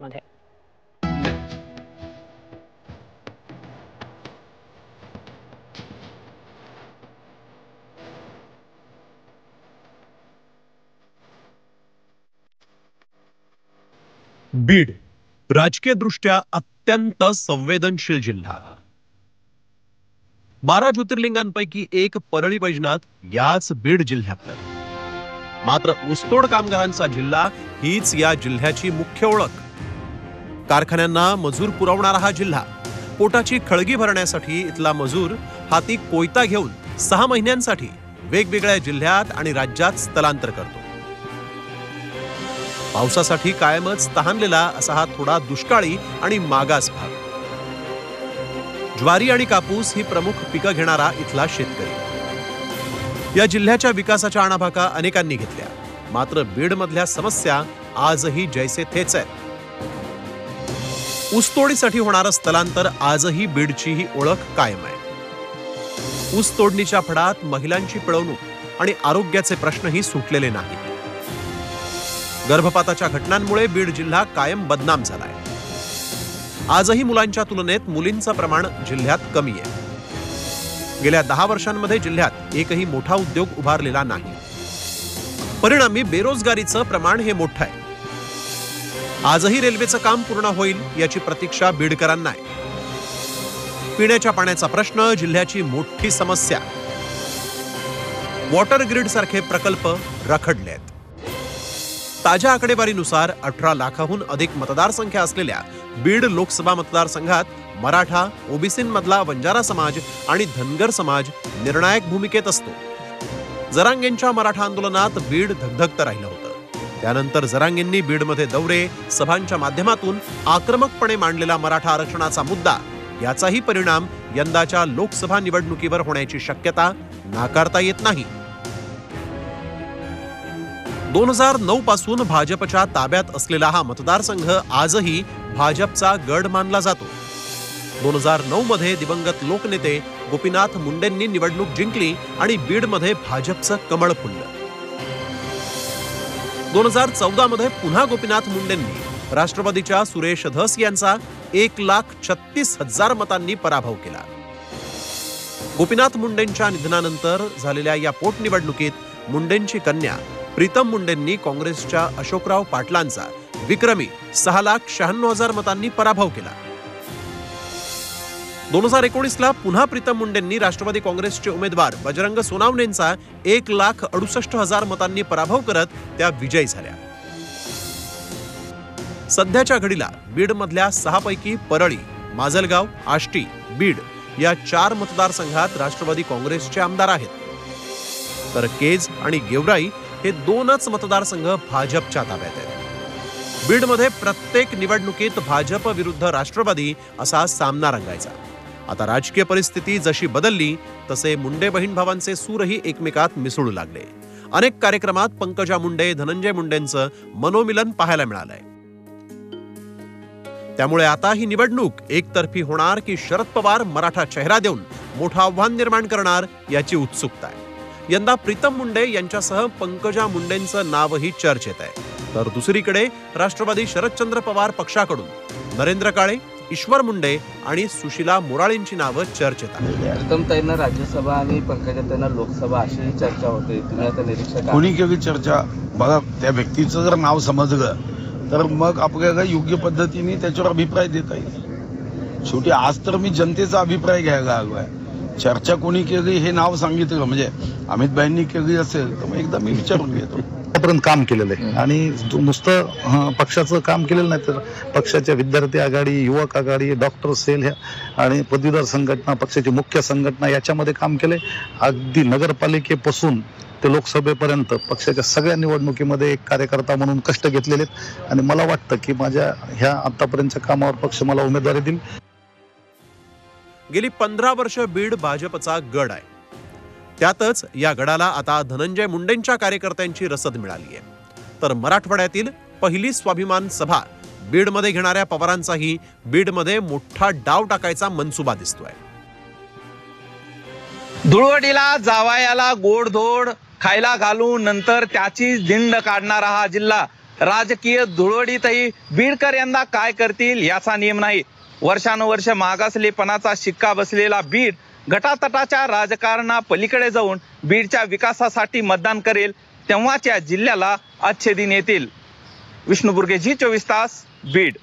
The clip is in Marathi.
मध्ये बीड राजकीय दृष्ट्या अत्यंत संवेदनशील जिल्हा. बारा ज्योतिर्लिंगांपैकी एक परळी वैजनाथ याच बीड जिल्ह्यातलं. मात्र ऊसतोड कामगारांचा जिल्हा हीच या जिल्ह्याची मुख्य ओळख. कारखान्यांना मजूर पुरवणारा हा जिल्हा. पोटाची खळगी भरण्यासाठी इथला मजूर हाती कोयता घेऊन सहा महिन्यांसाठी वेगवेगळ्या जिल्ह्यात आणि राज्यात स्थलांतर करतो. पावसासाठी कायमच तहानलेला असा हा थोडा दुष्काळी आणि मागास भाग. ज्वारी आणि कापूस ही प्रमुख पिकं घेणारा इथला शेतकरी. या जिल्ह्याच्या विकासाच्या आणाभाका अनेकांनी घेतल्या. मात्र बीडमधल्या समस्या आजही जैसे थेच आहेत. ऊसतोडीसाठी होणारं स्थलांतर आजही बीडची ही ओळख कायम आहे. ऊस तोडणीच्या फडात महिलांची पिळवणूक आणि आरोग्याचे प्रश्नही सुटलेले नाहीत. गर्भपाताच्या घटनांमुळे बीड जिल्हा कायम बदनाम झालाय. आजही मुलांच्या तुलनेत मुलींचं प्रमाण जिल्ह्यात कमी आहे. गेल्या दहा वर्षांमध्ये जिल्ह्यात एकही मोठा उद्योग उभारलेला नाही. परिणामी बेरोजगारीचं प्रमाण हे मोठं आहे. आजही रेल्वेचं काम पूर्ण होईल याची प्रतीक्षा बीडकरांना आहे. पिण्याच्या पाण्याचा प्रश्न जिल्ह्याची मोठी समस्या. वॉटर ग्रीड सारखे प्रकल्प रखडले आहेत ताज्या आकडेवारीनुसार अठरा लाखाहून अधिक मतदारसंख्या असलेल्या बीड लोकसभा मतदारसंघात मराठा ओबीसींमधला वंजारा समाज आणि धनगर समाज निर्णायक भूमिकेत असतो. जरांगेंच्या मराठा आंदोलनात बीड धगधगत राहिलं होतं. त्यानंतर जरांगेंनी बीडमध्ये दौरे सभांच्या माध्यमातून आक्रमकपणे मांडलेला मराठा आरक्षणाचा मुद्दा याचाही परिणाम यंदाच्या लोकसभा निवडणुकीवर होण्याची शक्यता नाकारता येत नाही. दोन हजार नऊ पासून भाजपच्या ताब्यात असलेला हा मतदारसंघ आजही भाजपचा गड मानला जातो. दोन हजार नऊ मध्ये दिवंगत लोकनेते गोपीनाथ मुंडेंनी निवडणूक जिंकली आणि बीडमध्ये भाजपचं कमळ फुललं. दोन हजार चौदा मध्ये पुन्हा गोपीनाथ मुंडेंनी राष्ट्रवादीच्या सुरेश धस यांचा एक लाख छत्तीस हजार मतांनी पराभव केला. गोपीनाथ मुंडेंच्या निधनानंतर झालेल्या या पोटनिवडणुकीत मुंडेंची कन्या प्रीतम मुंडेंनी काँग्रेसच्या अशोकराव पाटलांचा विक्रमी सहा लाख शहाण्णव हजार मतांनी पराभव केला. दोन हजार एकोणीसला पुन्हा प्रीतम मुंडेंनी राष्ट्रवादी काँग्रेसचे उमेदवार बजरंग सोनावणेंचा एक लाख अडुसष्ट हजार मतांनी पराभव करत त्या विजयी झाल्या. सध्याच्या घडीला बीडमधल्या सहापैकी परळी माजलगाव आष्टी बीड या चार मतदारसंघात राष्ट्रवादी काँग्रेसचे आमदार आहेत. तर केज आणि गेवराई हे दोनच मतदारसंघ भाजपच्या ताब्यात आहेत. बीडमध्ये प्रत्येक निवडणुकीत भाजप विरुद्ध राष्ट्रवादी असा सामना रंगायचा. आता राजकीय परिस्थिती जशी बदलली तसे मुंडे बहीण भावांचे सूरही एकमेकात मिसळू लागले. अनेक कार्यक्रमात पंकजा मुंडे धनंजय मुंडेंचं मनोमिलन पाहायला मिळालंय. त्यामुळे आता ही निवडणूक एकतर्फी होणार की शरद पवार मराठा चेहरा देऊन मोठं आव्हान निर्माण करणार याची उत्सुकता आहे. यंदा प्रीतम मुंडे यांच्यासह पंकजा मुंडेंचं नावही चर्चेत आहे. तर दुसरीकडे राष्ट्रवादी शरदचंद्र पवार पक्षाकडून नरेंद्र काळे ईश्वर मुंडे आणि सुशिला मोराळेंची नावं चर्चेत आहेत. राज्यसभा आणि पंकजाताईंना लोकसभा अशी चर्चा होते. तुम्ही आता निरीक्षक. कोणी केली चर्चा? बघा त्या व्यक्तीचं जर नाव समजलं तर मग आपल्याला योग्य पद्धतीने त्याच्यावर अभिप्राय देता येईल. शेवटी आज तर मी जनतेचा अभिप्राय घ्यायला आलो आहे. चर्चा कोणी केली हे नाव सांगितलं म्हणजे अमितभाईंनी केली असेल तर मग एकदा मी विचारून घेतो. आतापर्यंत काम केलेलं आहे. आणि नुसतं पक्षाचं काम केलेलं नाही तर पक्षाच्या विद्यार्थी आघाडी युवक आघाडी डॉक्टर सेल ह्या आणि पदवीधर संघटना पक्षाची मुख्य संघटना याच्यामध्ये काम केले अगदी नगरपालिकेपासून ते लोकसभेपर्यंत पक्षाच्या सगळ्या निवडणुकीमध्ये एक कार्यकर्ता म्हणून कष्ट घेतलेले आहेत. आणि मला वाटतं की माझ्या ह्या आतापर्यंतच्या कामावर पक्ष मला उमेदवारी देईल. गेली पंधरा वर्ष बीड भाजपचा गड आहे. त्यातच या गडाला आता धनंजय मुंडेंच्या कार्यकर्त्यांची रसद मिळाली आहे तर मराठवाड्यातील पहिली स्वाभिमान सभा बीडमध्ये घेणाऱ्या पवारांचाही बीडमध्ये मोठा डाव टाकायचा मनसुबा दिसतोय. धुळवडीला जावायाला गोडधोड खायला घालून नंतर त्याची दिंड काढणारा हा जिल्हा. राजकीय धुळवडीतही बीडकर यंदा काय करतील याचा नियम नाही. वर्षानुवर्ष मागासलेपणाचा शिक्का बसलेला बीड गटातटाच्या राजकारणा पलीकडे जाऊन बीडच्या विकासासाठी मतदान करेल तेव्हाच या जिल्ह्याला अच्छे दिन येतील. विष्णुबुर्गे झी जी चोवीस तास बीड.